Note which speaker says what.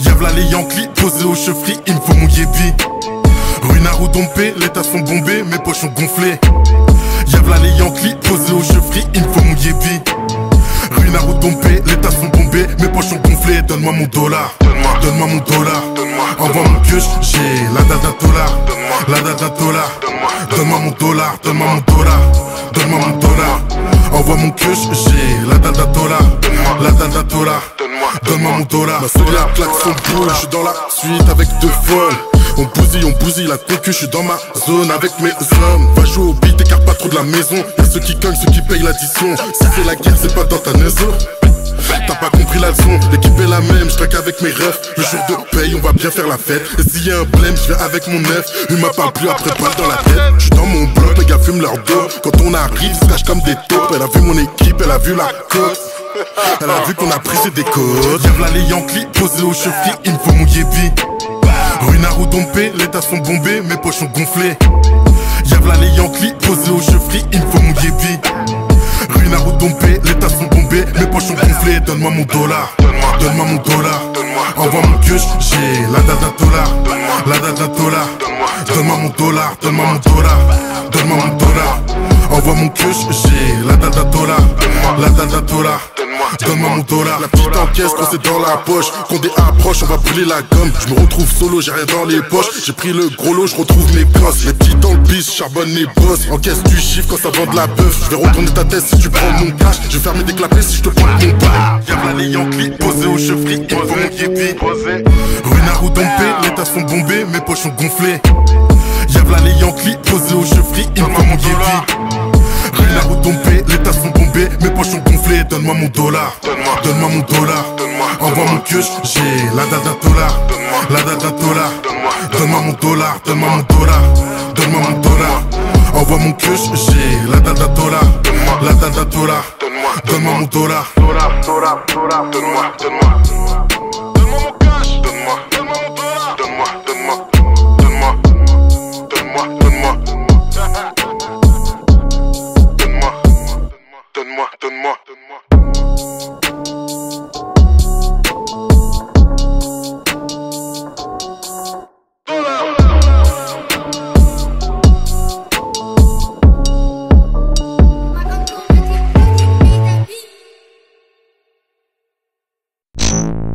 Speaker 1: Y'a les Yankees posés au chevri, il me faut mon yébi. Ruinard ou dompé, les tasses sont bombées, mes poches sont gonflées. Y'a les Yankees posés au chevri, il me faut mon yébi. Ruinard ou dompé, les tasses sont bombées, mes poches sont gonflées. Donne-moi mon dollar, donne-moi mon dollar. Envoie mon queue, j'ai la la dada dollar. Donne-moi mon dollar, donne-moi mon dollar, donne-moi mon dollar. J'ai la dada dollar, la dada dollar. Donne-moi mon dollar. Ma seule la claque son boule, je suis dans la suite avec deux folles. On bousille, on bousille la concu, je suis dans ma zone avec mes hommes. Va jouer au beat, écarte pas trop de la maison. Y'a ceux qui cognent, ceux qui payent l'addition. Si c'est la guerre, c'est pas dans ta maison. T'as pas compris la leçon, l'équipe est la même, je avec mes refs. Le jour de paye, on va bien faire la fête. Et s'il y a un blême, je viens avec mon neuf. Il m'a pas plus après pas dans la tête. Je suis dans mon bloc, les gars fument leur dos. Quand on arrive, se cache comme des taupes. Elle a vu mon équipe, elle a vu la côte. Elle a vu qu'on a pris ses décodes. Y'a là les Yankees posés au chevri, il me faut mon yébi. Ruinard ou dompé, les tasses sont bombées, mes poches sont gonflées. Y'a là les Yankees posés au chevri, il me faut mon yébi. Mes poches sont gonflées. Donne-moi mon dollar, donne-moi mon dollar. Envoie mon queue, j'ai la dada dollar, la dada dollar. Donne-moi mon dollar, donne-moi mon dollar, donne-moi mon dollar. Envoie mon queue, j'ai la dada dollar, la dada dollar. Donne-moi mon dollar, la petite encaisse quand c'est dans la poche. Quand des approches, on va brûler la gomme. Je me retrouve solo, j'ai rien dans les poches. J'ai pris le gros lot, je retrouve mes gosses. Les petits dans le bis, charbonne les boss Encaisse du chiffre quand ça vend de la bœuf. Je vais retourner ta tête si tu prends mon cash. Je vais fermer des clapets si je te prends mon bail Y'a les Yankees posés au chevri, il faut mon yépi Ruinard ou dompé, les tasses sont bombées, mes poches sont gonflées. Y'a les Yankees posés au chevri, il faut mon yépi Ruinard ou dompé, les tasses sont bombées, mes poches sont gonflées Donne-moi mon dollar, donne-moi mon dollar. Envoie mon queue, j'ai la dada dollar. La dada dollar. Donne-moi mon dollar, donne-moi mon dollar. Donne-moi mon dollar. Envoie mon queue, j'ai la dada dollar. La dada dollar. Donne-moi mon dollar Donne-moi, donne-moi You.